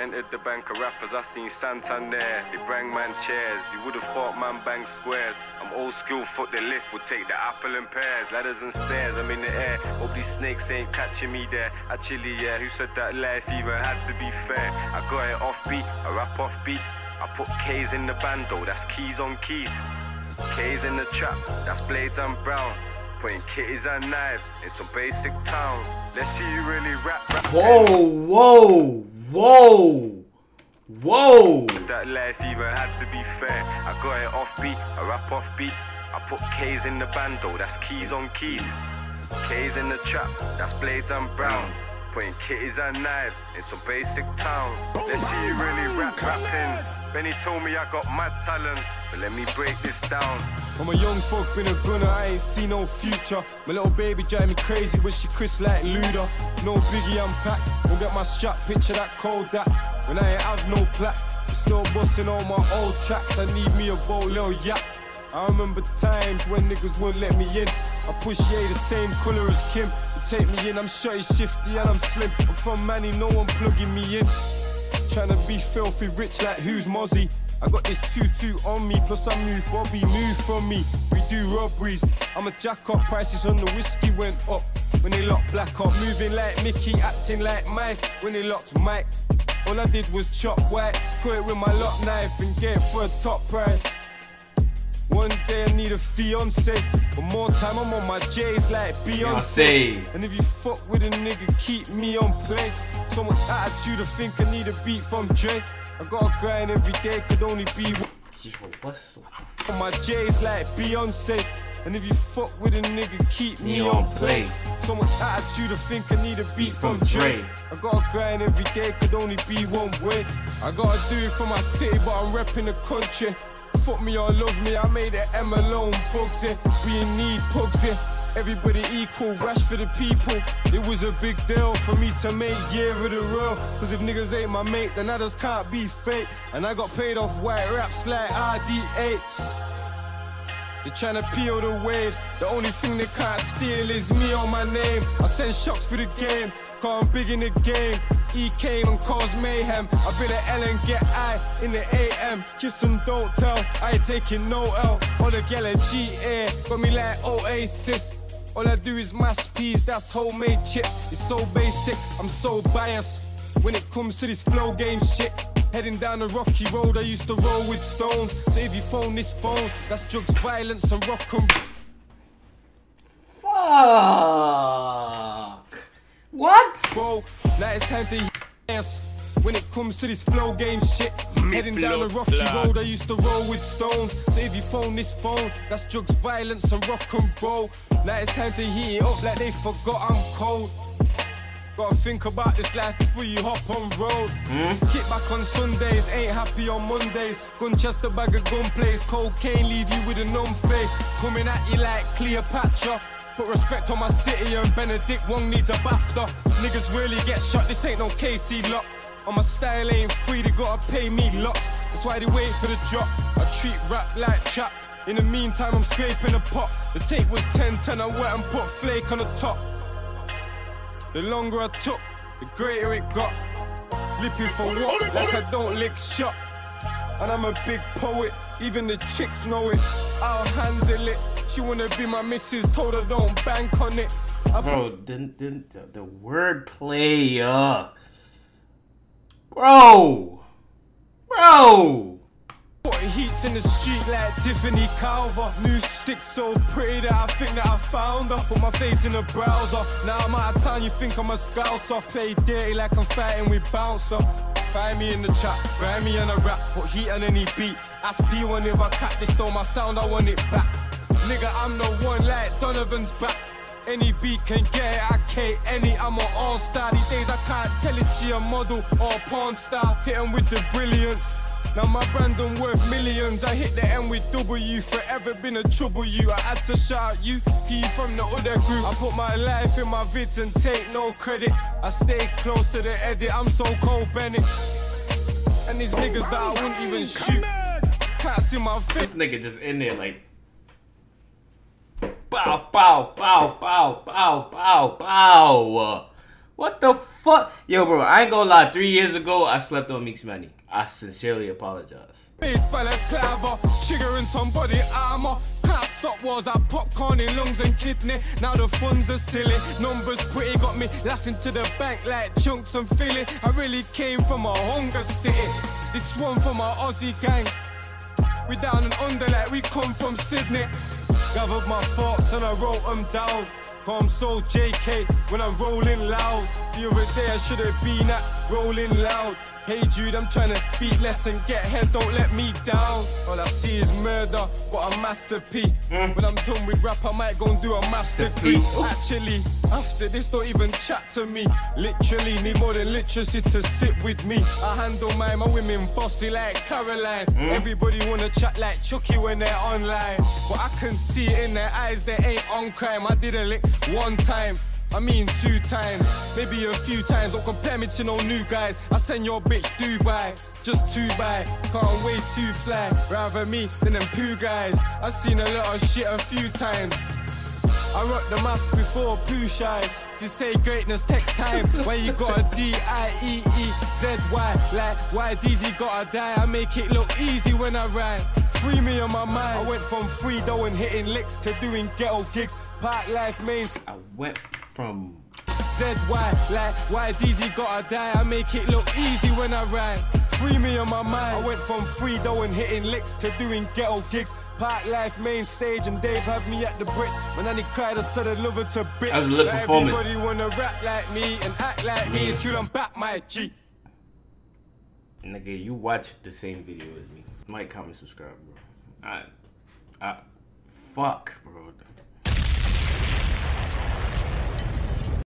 Entered the bank of rappers, I seen Santander. They bang man chairs, you would've thought man bang squares. I'm old school, foot the lift, would take the apple and pears. Ladders and stairs, I'm in the air. Hope these snakes ain't catching me there. Actually, yeah, who said that life even had to be fair? I got it off beat, I rap off beat. I put K's in the bando, that's keys on keys. K's in the trap, that's blades and brown. Putting kitties and knives in some basic town. Let's see you really rap, rap. Whoa, whoa, whoa, whoa. That life even had to be fair. I got it off beat, I rap off beat. I put K's in the bando, that's keys on keys. K's in the trap, that's blades and brown. Putting kitties and knives in some basic town. Let's see you really rap rapping. Benny told me I got mad talent, but let me break this down. I'm a young fuck, been a gunner, I ain't see no future. My little baby drive me crazy, but she Chris like Luda. No biggie, I'm packed. Don't get my strap, picture that cold that. When I ain't have no plat, still busting all my old tracks. I need me a bowl, little yap. I remember times when niggas wouldn't let me in. I push yeah, the same colour as Kim. You take me in, I'm shorty shifty and I'm slim. I'm from Manny, no one plugging me in. Tryna be filthy rich like who's Mozzie. I got this tutu on me, plus I move Bobby, move from me. We do robberies. I'm a jack up, prices on the whiskey went up. When they locked black up, moving like Mickey, acting like mice. When they locked Mike, all I did was chop white, cut it with my lock knife and get it for a top price. One day I need a fiance, but more time I'm on my J's like Beyonce. Beyonce. And if you fuck with a nigga, keep me on play. So much attitude, I think I need a beat from Dre. I gotta grind every day, could only be one. Yo, what's what the on my J's like Beyonce. And if you fuck with a nigga, keep me, Me on play. play. So much attitude, I think I need a beat from, from Dre. Dre. I gotta grind every day, could only be one way. I gotta do it for my city, but I'm repping the country. Fuck me or love me, I made it M alone, Bugsy. We need Pugsy. Everybody equal, rash for the people. It was a big deal for me to make year of the real. Cause if niggas ain't my mate, then I just can't be fake. And I got paid off white raps like RDH. They tryna peel the waves. The only thing they can't steal is me on my name. I send shocks for the game, cause I'm big in the game. E came and caused mayhem. I been at L and get I in the AM. Kiss and don't tell, I ain't taking no L. All the gal at GA got me like Oasis. All I do is mash peas, that's homemade chips. It's so basic, I'm so biased. When it comes to this flow game shit, heading down the rocky road, I used to roll with stones. So if you phone this phone, that's drugs, violence, and rock and Fuck. What? roll. Now it's time to. When it comes to this flow game shit, heading down the rocky road, I used to roll with stones. So if you phone this phone, that's drugs, violence, and rock and roll. Now it's time to heat it up like they forgot I'm cold. Gotta think about this life before you hop on road. Kick back on Sundays, ain't happy on Mondays. Gunchester bag of gunplays, cocaine leave you with a numb face. Coming at you like Cleopatra. Put respect on my city and Benedict Wong needs a BAFTA. Niggas really get shot, this ain't no KC lock. On my style ain't free, they gotta pay me lots. That's why they wait for the drop. I treat rap like trap. In the meantime, I'm scraping a pot. The tape was 10 10, I went and put flake on the top. The longer I took, the greater it got. Lipping for what? Like I don't lick shot. And I'm a big poet, even the chicks know it. I'll handle it. She wanna be my missus, told her don't bank on it. I Bro, the, the, the, the wordplay, uh. Bro! Bro! heats in the street like Tiffany Calver. New stick so pretty that I think that I found her. Put my face in the browser. Now I'm out of town, you think I'm a scouser. Play dirty like I'm fighting with bouncer. Find me in the chat, grind me on a rap, put heat on any beat. Ask P1 if I cat this stole my sound, I want it back. Nigga, I'm the one like Donovan's back. Any beat can get it, I K any, I'm an all-star. These days I can't tell if she a model or a porn star. Hit 'em with the brilliance. Now my brand done worth millions. I hit the end with W. Forever been a trouble you. I had to shout you. He from the other group. I put my life in my vids and take no credit. I stay close to the edit. I'm so cold Bennett. And these niggas that I wouldn't even shoot. Can't see my face. This nigga just in there like. Bow, bow, bow, bow, bow, bow, bow. What the fuck? Yo, bro, I ain't gonna lie. Three years ago, I slept on Meekz Manny. I sincerely apologize. Baseball and clever, triggering somebody armor. Can't stop wars, I popcorn in lungs and kidney. Now the funds are silly, numbers pretty got me laughing to the bank like chunks and filling. I really came from a hunger city. This one for my Aussie gang. We down and under like we come from Sydney. Gathered my thoughts and I wrote them down. Cause I'm so JK when I'm rolling loud. The other day I should have been at rolling loud. Hey Jude, I'm trying to beat less and get head, don't let me down. All I see is murder, but a masterpiece. Mm. When I'm done with rap, I might go and do a master degree. Actually, after this, don't even chat to me. Literally, need more than literacy to sit with me. I handle my, my women bossy like Caroline. Mm. Everybody wanna chat like Chucky when they're online. But I can see it in their eyes, they ain't on crime. I did a lick one time. I mean two times, maybe a few times. Don't compare me to no new guys. I send your bitch Dubai, just two by. Can't wait to fly. Rather me than them poo guys. I seen a lot of shit a few times. I rock the mask before poo shies. To say greatness takes time. When you got a D I E E Z Y, like why DZ gotta die? I make it look easy when I rhyme. Free me on my mind. I went from free dough and hitting licks to doing ghetto gigs. Park life main I went from ZY, like why DZ gotta die? I make it look easy when I rhyme. Free me on my mind. I went from free though and hitting licks to doing ghetto gigs. Park life main stage and Dave had me at the Brits. When Annie cried, I said I love her to bits. That was a lit Like performance. Everybody wanna rap like me and act like me. Mm-hmm. Yeah. Until I'm back, my G. nigga. You watch the same video as me. Like, comment, subscribe, bro. I, I, fuck, bro.